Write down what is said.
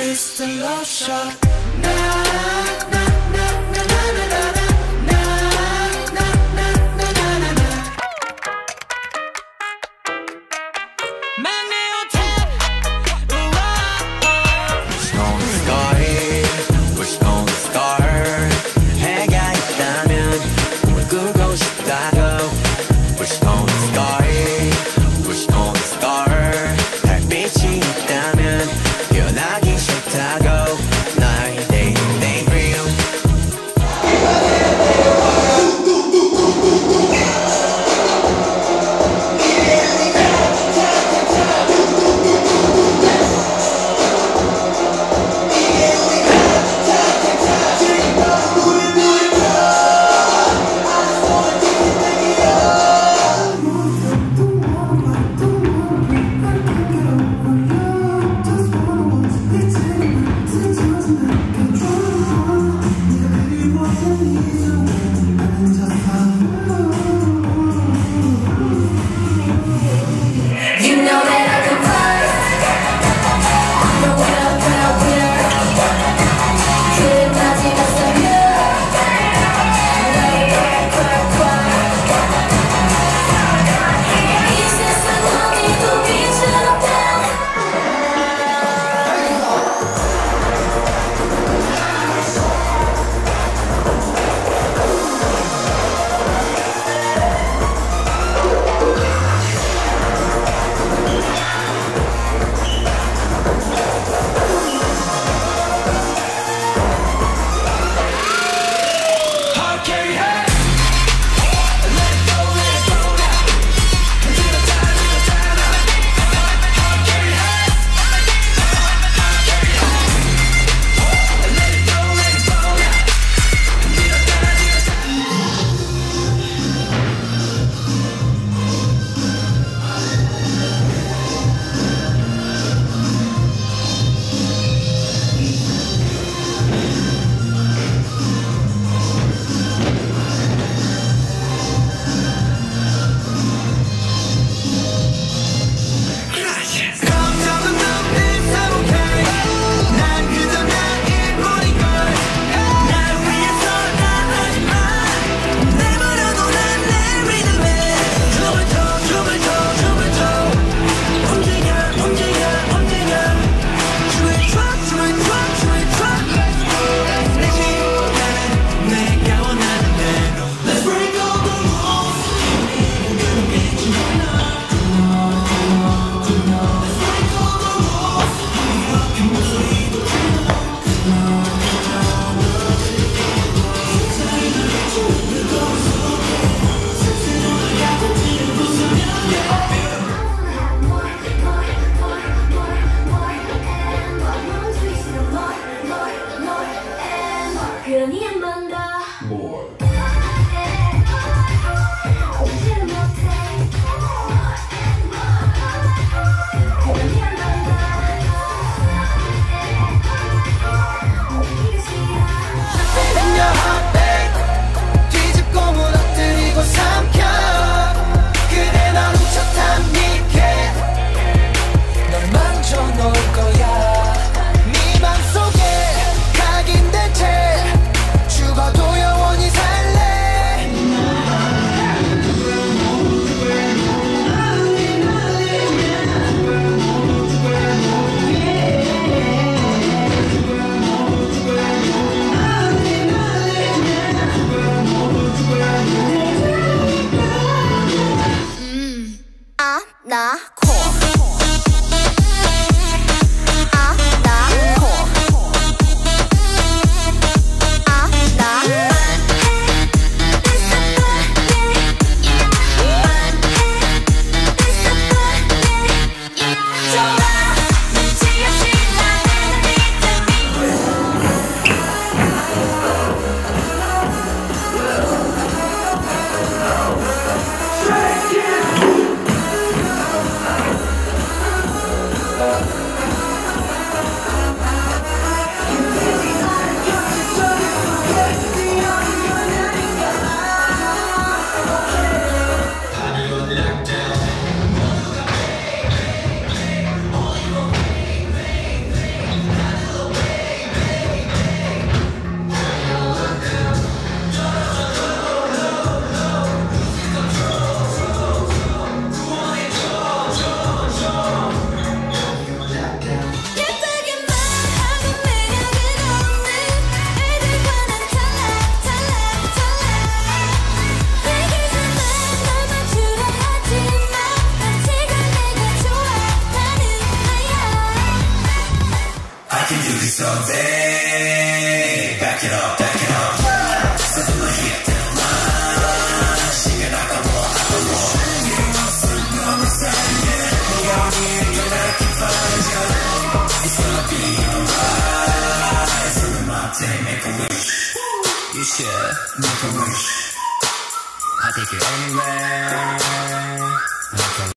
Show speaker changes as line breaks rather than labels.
It's the love shot. Na
You should make a wish.
This yeah make a wish I'll take you anywhere.